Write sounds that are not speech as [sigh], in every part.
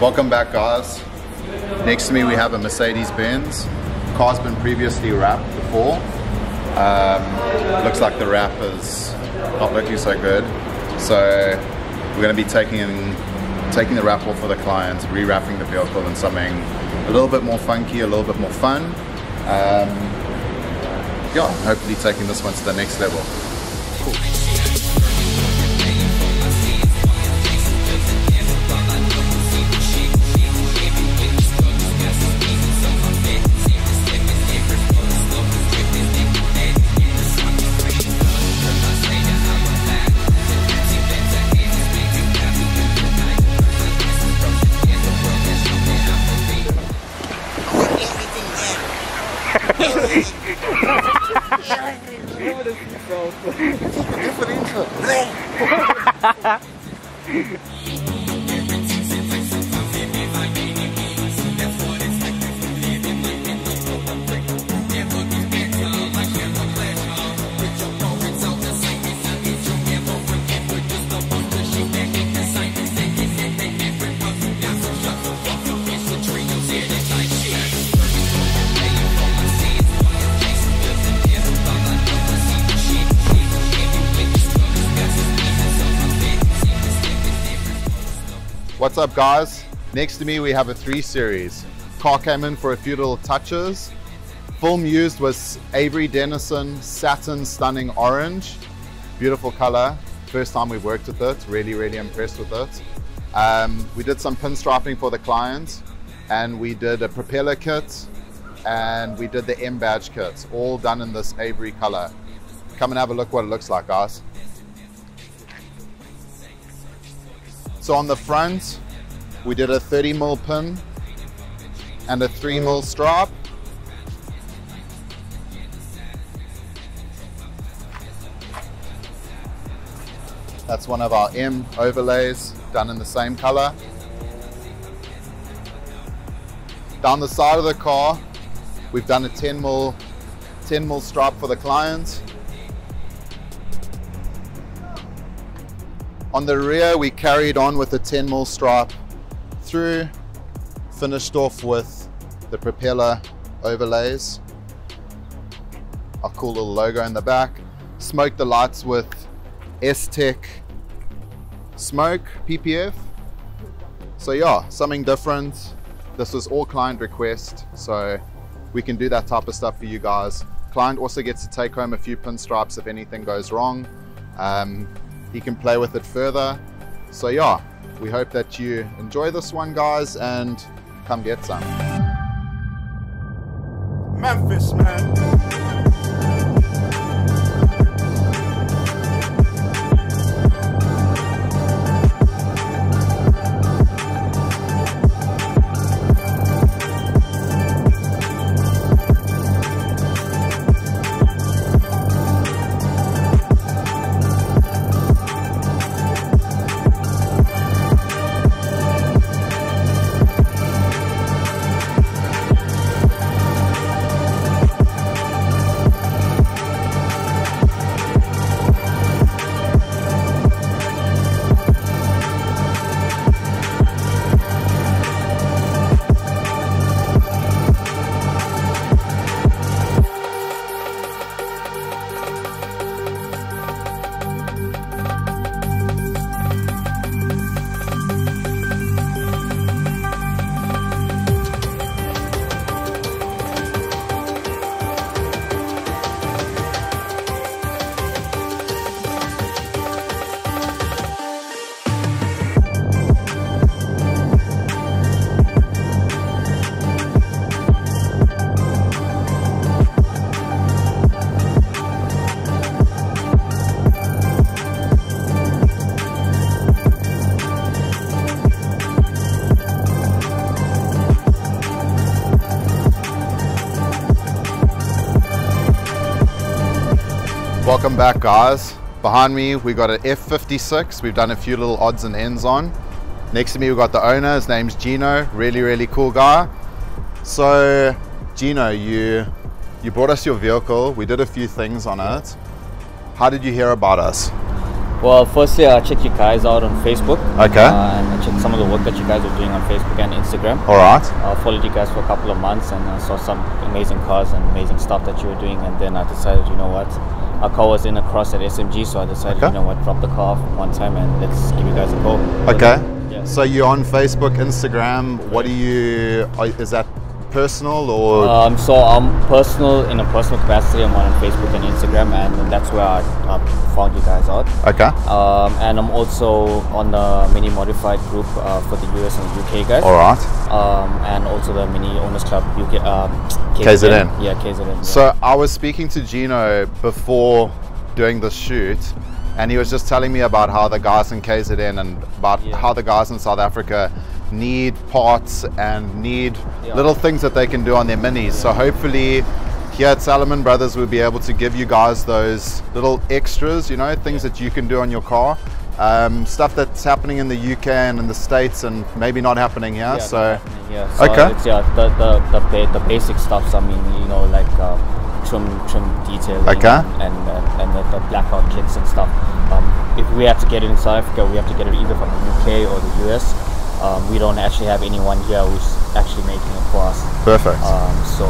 Welcome back guys. Next to me we have a Mercedes-Benz. Car's been previously wrapped before. Um, looks like the wrap is not looking so good. So we're going to be taking taking the wrap off for the client, rewrapping the vehicle in something a little bit more funky, a little bit more fun. Um, yeah, hopefully taking this one to the next level. Ha [laughs] ha! What's up guys? Next to me we have a 3 Series. Car came in for a few little touches. Film used was Avery Dennison Satin Stunning Orange. Beautiful color. First time we've worked with it. Really, really impressed with it. Um, we did some pinstriping for the client and we did a propeller kit and we did the M badge kit. All done in this Avery color. Come and have a look what it looks like guys. So on the front, we did a 30 mil pin and a 3 mil strap. That's one of our M overlays done in the same color. Down the side of the car, we've done a 10 mil, 10 mil strap for the client. On the rear, we carried on with a 10 mil stripe through, finished off with the propeller overlays. Our cool little logo in the back. Smoked the lights with S-Tech smoke PPF. So yeah, something different. This was all client request, so we can do that type of stuff for you guys. Client also gets to take home a few pinstripes if anything goes wrong. Um, he can play with it further. So yeah, we hope that you enjoy this one guys and come get some. Memphis, man. Back guys. Behind me we got an F56. We've done a few little odds and ends on. Next to me we got the owner. His name's Gino. Really, really cool guy. So Gino, you you brought us your vehicle. We did a few things on it. How did you hear about us? Well, firstly, I check you guys out on Facebook. Okay. Uh, and I checked some of the work that you guys were doing on Facebook and Instagram. All right. I followed you guys for a couple of months and I saw some amazing cars and amazing stuff that you were doing. And then I decided, you know what, our car was in a cross at SMG, so I decided, Okay. you know what, drop the car one time and let's give you guys a call. Okay. Yeah. So you're on Facebook, Instagram. What do you? Is that personal or? Um, so I'm personal in a personal capacity. I'm on Facebook and Instagram, and that's where I, I found you guys out. okay. Um, and I'm also on the mini modified group uh, for the US and UK guys. All right. Um, and also the mini owners club UK. Um, KZN. Yeah, KZN. yeah. So I was speaking to Gino before doing the shoot, and he was just telling me about how the guys in KZN and about Yeah. how the guys in South Africa need parts and need Yeah. little things that they can do on their minis. So hopefully here at Salomon Brothers we'll be able to give you guys those little extras, you know, things that you can do on your car. Um, stuff that's happening in the UK and in the States and maybe not happening here. Yeah, so yeah. So Okay. It's, yeah, the the the, the basic stuffs. I mean, you know, like uh, trim trim detailing Okay. and and, and, and the, the blackout kits and stuff. Um, if we have to get it in South Africa, we have to get it either from the UK or the US. Um, we don't actually have anyone here who's actually making it for us. perfect. Um, so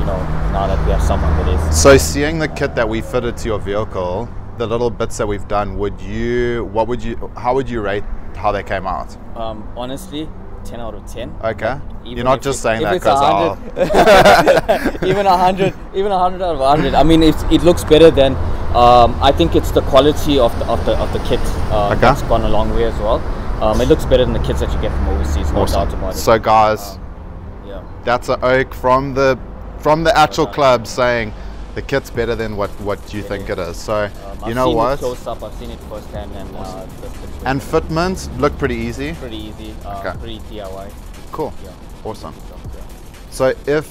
you know, now that we have someone that is. So seeing the kit that we fitted to your vehicle, the little bits that we've done, would you what would you how would you rate how they came out? Um, honestly, ten out of ten. Okay. Even You're not just it- saying that because a I'll hundred- [laughs] even a hundred, even a hundred out of a hundred. I mean, it's, it looks better than. Um, I think it's the quality of the of the of the kit uh, Okay. that's gone a long way as well. Um, it looks better than the kits that you get from overseas. No doubt about it. So guys, yeah, that's an oak from the from the actual Okay. club saying the kit's better than what what you think it is. So um, you know what? Close up. I've seen it firsthand, and uh, And fitment look pretty easy. pretty easy. Uh, Okay. Pretty DIY. Cool. Yeah. Awesome. So if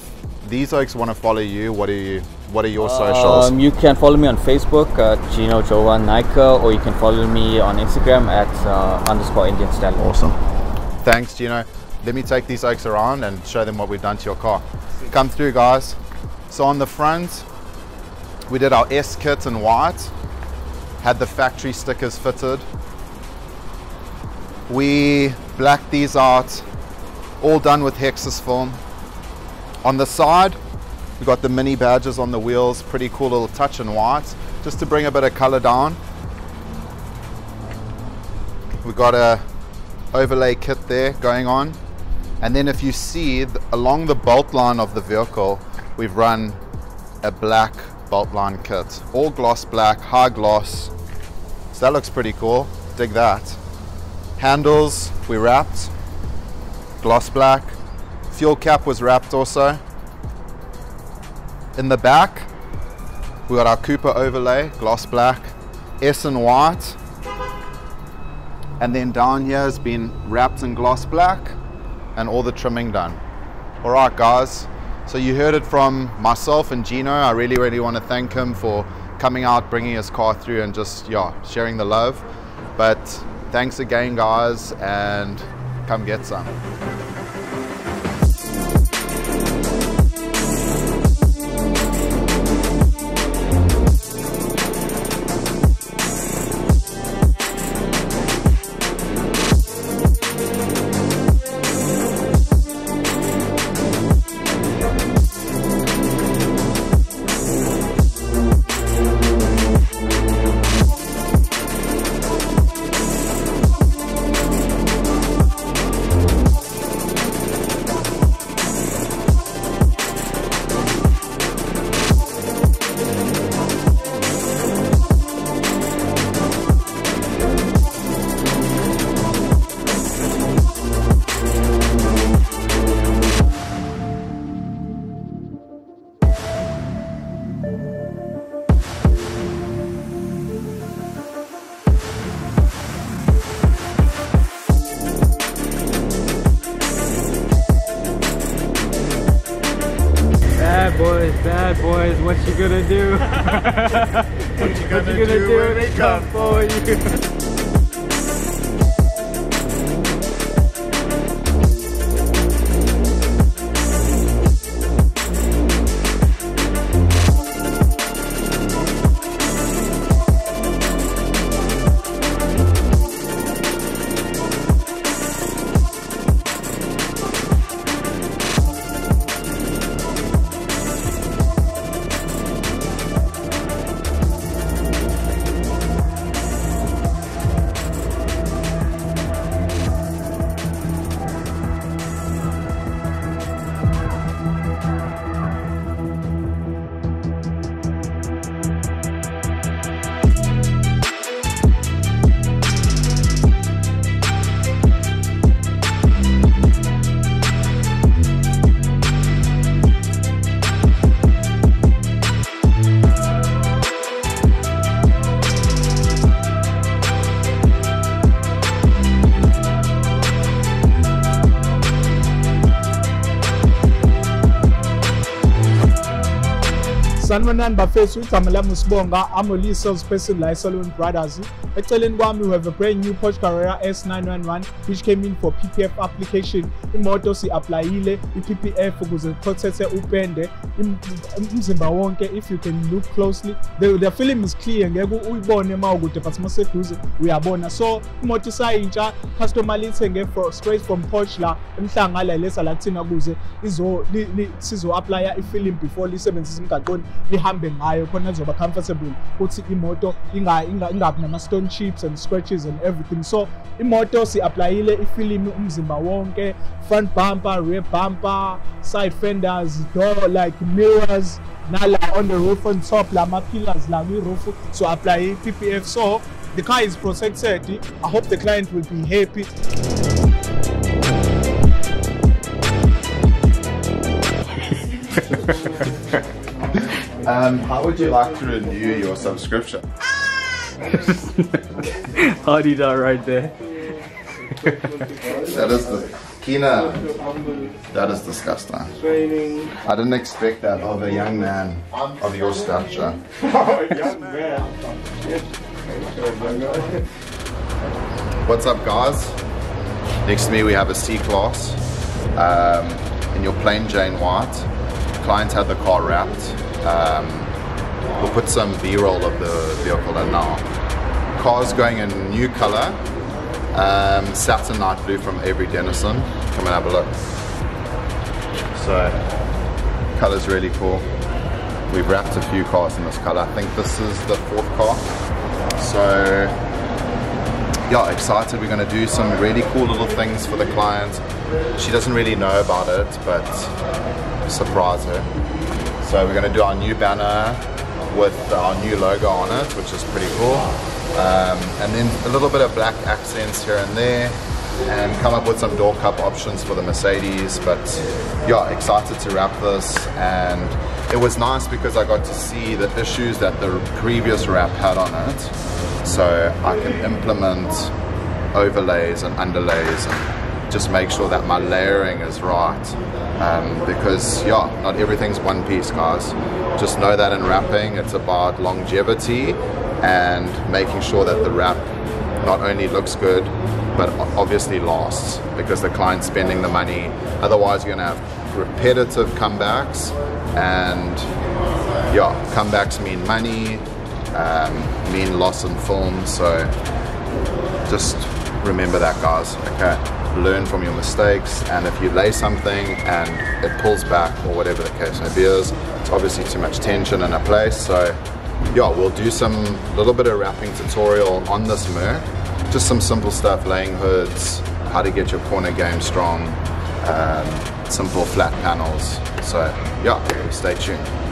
these oaks want to follow you, what are you what are your socials? Um, you can follow me on Facebook, uh, Gino Jovan Nika, or you can follow me on Instagram at uh, underscore Indian Stallion. Awesome. Thanks, Gino. Let me take these oaks around and show them what we've done to your car. Come through, guys. So on the front, we did our S kit in white, had the factory stickers fitted. We blacked these out, all done with Hexis film. On the side, we got the mini badges on the wheels, pretty cool little touch in white, just to bring a bit of color down. We got a overlay kit there going on. And then if you see along the belt line of the vehicle, we've run a black belt line kit. All gloss black, high gloss. So that looks pretty cool. Dig that. Handles, we wrapped. Gloss black. Fuel cap was wrapped also. In the back, we got our Cooper overlay, gloss black, S and white. And then down here has been wrapped in gloss black and all the trimming done. All right, guys. So you heard it from myself and Gino. I really, really want to thank him for coming out, bringing his car through and just, yeah, sharing the love. But thanks again, guys, and come get some. What you gonna do? [laughs] [laughs] What you gonna, you gonna do, do when they come? for you? [laughs] sanibonani bafethu igama lami usibonga i'm a lead salesperson la esalon brothers. Eceleni kwami we have a brand new Porsche Carrera S911 which came in for PPF application. Imoto si-aplayile i-PPF ukuze protecte upende im- umzimba wonke. If you can look closely the, the film is clear. Ngeke uyibone ma ukude but maseduze uyabona. So imoto isayintsha customer lithenge straight from Porsche la emhlanga la lesa la kuthina kuze sizo-aplya ifilm before lisebenzise emgaqweni lihambe ngayo khona lizoba comfortable ukuthi imoto inga- inga- nama-stone chips and scratches and everything. So imoto si-aplayile ifilimi umzimba wonke front bumper rear bumper side fenders door like mirrors nala on the roof on top la ma-pillars la kwi-roof so apply i-ppf so the car is protected. I hope the client will be happy [laughs] Um, how would you like to renew your subscription? How did that right there? That is the Kina. That is disgusting. I didn't expect that of a young man of your stature. [laughs] What's up, guys? Next to me, we have a C class um, in your plain Jane white. Client had the car wrapped. Um, we'll put some B-roll of the vehicle in now. Car's going in new color, um, satin night blue from Avery Dennison. Come and have a look. So, color's really cool. We've wrapped a few cars in this color. I think this is the fourth car. So, yeah, excited. We're going to do some really cool little things for the client. She doesn't really know about it, but surprise her. So we're going to do our new banner with our new logo on it, which is pretty cool. Um, and then a little bit of black accents here and there, and come up with some door cup options for the Mercedes. But yeah, excited to wrap this. And it was nice because I got to see the issues that the previous wrap had on it so I can implement overlays and underlays and just make sure that my layering is right um, because yeah not everything's one piece guys just know that in wrapping it's about longevity and making sure that the wrap not only looks good but obviously lasts because the client's spending the money otherwise you're to have repetitive comebacks and yeah, comebacks mean money, um, mean loss in film. So just remember that, guys. Okay, learn from your mistakes, and if you lay something and it pulls back or whatever the case may be, is it's obviously too much tension in a place. So yeah, we'll do some little bit of wrapping tutorial on this Merc. Just some simple stuff, laying hoods, how to get your corner game strong, um, simple flat panels. So yeah, stay tuned.